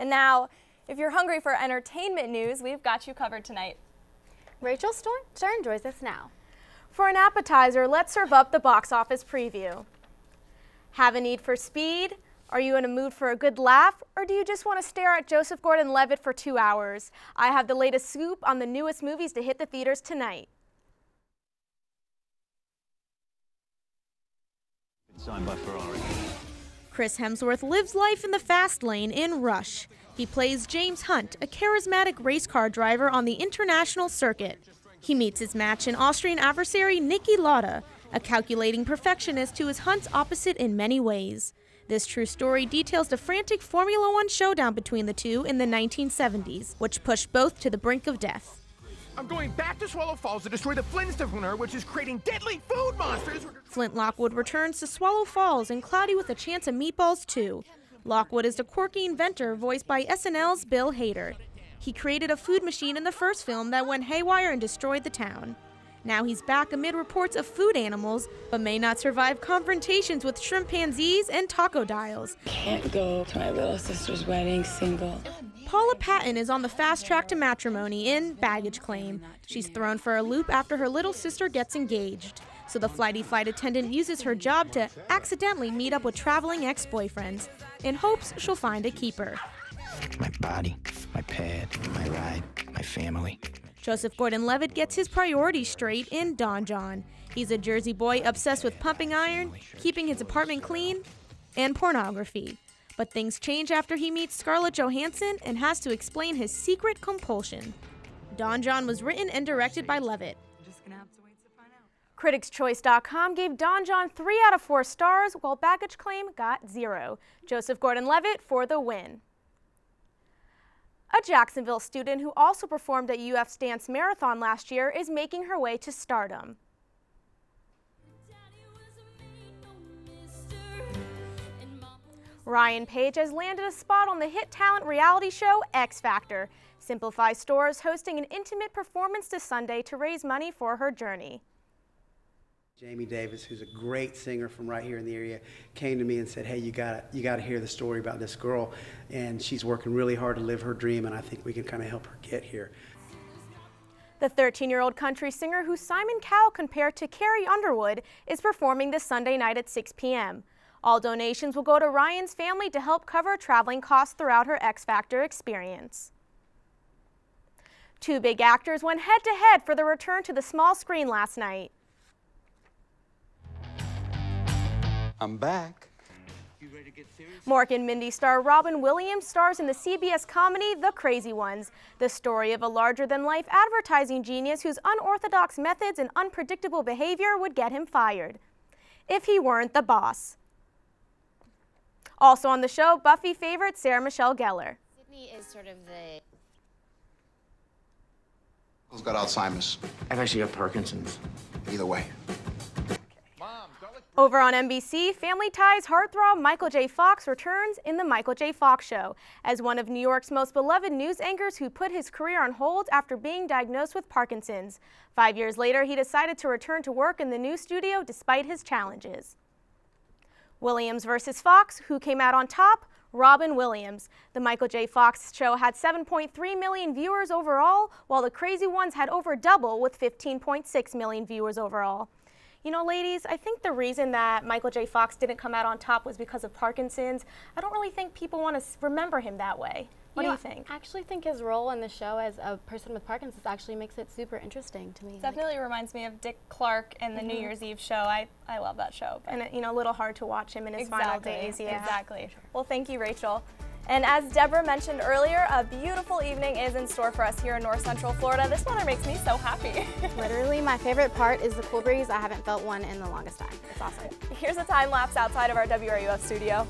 And now, if you're hungry for entertainment news, we've got you covered tonight. Rachel Stern joins us now. For an appetizer, let's serve up the box office preview. Have a need for speed? Are you in a mood for a good laugh? Or do you just want to stare at Joseph Gordon Levitt for two hours? I have the latest scoop on the newest movies to hit the theaters tonight. Signed by Ferrari. Chris Hemsworth lives life in the fast lane in Rush. He plays James Hunt, a charismatic race car driver on the international circuit. He meets his match in Austrian adversary Niki Lauda, a calculating perfectionist who is Hunt's opposite in many ways. This true story details the frantic Formula One showdown between the two in the 1970s, which pushed both to the brink of death. I'm going back to Swallow Falls to destroy the Flintstoner, which is creating deadly food monsters. Flint Lockwood returns to Swallow Falls and Cloudy with a Chance of Meatballs too. Lockwood is the quirky inventor voiced by SNL's Bill Hader. He created a food machine in the first film that went haywire and destroyed the town. Now he's back amid reports of food animals, but may not survive confrontations with shrimpanzees and tacodiles. Can't go to my little sister's wedding single. Paula Patton is on the fast track to matrimony in Baggage Claim. She's thrown for a loop after her little sister gets engaged. So the flighty flight attendant uses her job to accidentally meet up with traveling ex boyfriends in hopes she'll find a keeper. My body, my pad, my ride, my family. Joseph Gordon Levitt gets his priorities straight in Don Jon. He's a Jersey boy obsessed with pumping iron, keeping his apartment clean, and pornography. But things change after he meets Scarlett Johansson and has to explain his secret compulsion. Don Jon was written and directed by Levitt. CriticsChoice.com gave Don Jon 3 out of 4 stars, while Baggage Claim got 0. Joseph Gordon Levitt for the win. A Jacksonville student who also performed at UF's Dance Marathon last year is making her way to stardom. Rion Paige has landed a spot on the hit talent reality show X Factor. Simplify Stores hosting an intimate performance this Sunday to raise money for her journey. Jamie Davis, who's a great singer from right here in the area, came to me and said, "Hey, you got you got to hear the story about this girl, and she's working really hard to live her dream, and I think we can kind of help her get here." The 13-year-old country singer who Simon Cowell compared to Carrie Underwood is performing this Sunday night at 6 p.m. All donations will go to Rion's family to help cover traveling costs throughout her X Factor experience. Two big actors went head-to-head for the return to the small screen last night. I'm back. Mork and Mindy star Robin Williams stars in the CBS comedy The Crazy Ones, the story of a larger-than-life advertising genius whose unorthodox methods and unpredictable behavior would get him fired. If he weren't the boss. Also on the show, Buffy favorite Sarah Michelle Gellar. Sydney is sort of the... Who's got Alzheimer's? I've actually got Parkinson's. Either way. Over on NBC, Family Ties heartthrob Michael J. Fox returns in The Michael J. Fox Show as one of New York's most beloved news anchors who put his career on hold after being diagnosed with Parkinson's. Five years later, he decided to return to work in the new studio despite his challenges. Williams versus Fox, who came out on top? Robin Williams. The Michael J. Fox show had 7.3 million viewers overall, while the Crazy Ones had over double with 15.6 million viewers overall. You know, ladies, I think the reason that Michael J. Fox didn't come out on top was because of Parkinson's. I don't really think people want to remember him that way. What you do know, you think? I actually think his role in the show as a person with Parkinson's actually makes it super interesting to me. Definitely like, reminds me of Dick Clark in the mm -hmm. New mm-hmm. Year's Eve show. I, I love that show. And, you know, a little hard to watch him in his exactly. final days. Yeah. Exactly. Well, thank you, Rachel. And as Deborah mentioned earlier, a beautiful evening is in store for us here in North Central Florida. This weather makes me so happy. Literally, my favorite part is the cool breeze. I haven't felt one in the longest time. It's awesome. Here's a time lapse outside of our WRUF studio.